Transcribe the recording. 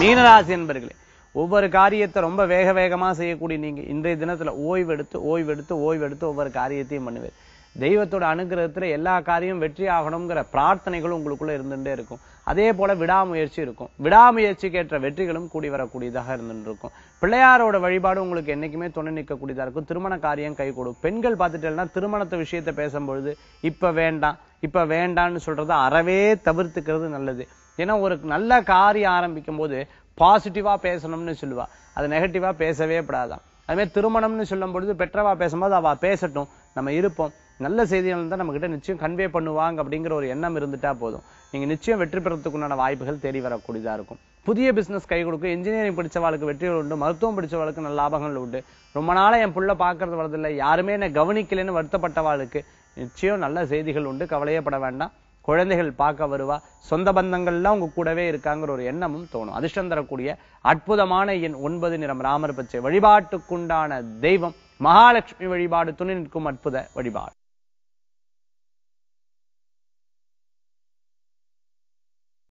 மீனராசி என்பர்களே ஒவ்வொரு காரியத்தை ரொம்ப வேக வேகமா செய்யக்கூடிய நீங்க இன்றைய தினத்துல ஓய்வெடுத்து ஓய்வெடுத்து ஓய்வெடுத்து ஒவ்வொரு காரியத்தையும் பண்ணுவேன் தெய்வத்தோட அனுகிரகத்துல எல்லா காரியமும் வெற்றி ஆகணுங்கிற பிரார்த்தனைகளும் உங்களுக்குள்ள இருந்துட்டே இருக்கும். அதே போல விடாமுயற்சி இருக்கும். விடாமுயற்சிக்கு ஏற்ற வெற்றிகளும் கூடி வரக்கூடியதாக இருந்துட்டு இருக்கும் பிள்ளையாரோட வழிபாடு உங்களுக்கு என்னைக்குமே துணை நிற்கக்கூடியதாக இருக்கும். திருமண காரியம் கை கொடுக்கும் பெண்கள் பார்த்துட்டேன்னா திருமணத்தை விஷயத்தை பேசும்பொழுது இப்ப வேண்டாம் இப்ப வேண்டாம்னு சொல்றதை அறவே தவிர்த்துக்கிறது நல்லது. ஏன்னா ஒரு நல்ல காரியம் ஆரம்பிக்கும் போது பாசிட்டிவா பேசணும்னு சொல்லுவா. அது நெகட்டிவா பேசவே படாதான் அதுமாதிரி திருமணம்னு சொல்லும் பொழுது பெற்றவா பேசும்போது அவ பேசட்டும். நம்ம இருப்போம். நல்ல செய்திகள் தான் நம்ம கிட்ட நிச்சயம் கன்வே பண்ணுவாங்க அப்படிங்கிற ஒரு எண்ணம் இருந்துட்டா போதும். நீங்க நிச்சயம் வெற்றி பெறத்துக்குண்டான வாய்ப்புகள் தேடி வரக்கூடியதா இருக்கும். புதிய பிசினஸ் கை கொடுக்கும் இன்ஜினியரிங் படித்தவாளுக்கு வெற்றிகள் உண்டு மருத்துவம் படித்தவாளுக்கு நல்ல லாபங்கள் உண்டு. ரொம்ப நாளாக என் புள்ள பார்க்கறது வரதில்லை யாருமே என்னை கவனிக்கலைன்னு வருத்தப்பட்டவாளுக்கு நிச்சயம் நல்ல செய்திகள் உண்டு. கவலையப்பட வேண்டாம். குழந்தைகள் பார்க்க வருவா சொந்த பந்தங்கள்லாம் உங்க கூடவே இருக்காங்கிற ஒரு எண்ணமும் தோணும். அதிர்ஷ்டம் தரக்கூடிய அற்புதமான என் ஒன்பது நிறம் ராமர் பச்சை வழிபாட்டுக்குண்டான தெய்வம் மகாலட்சுமி வழிபாடு துணை நிற்கும் அற்புத வழிபாடு.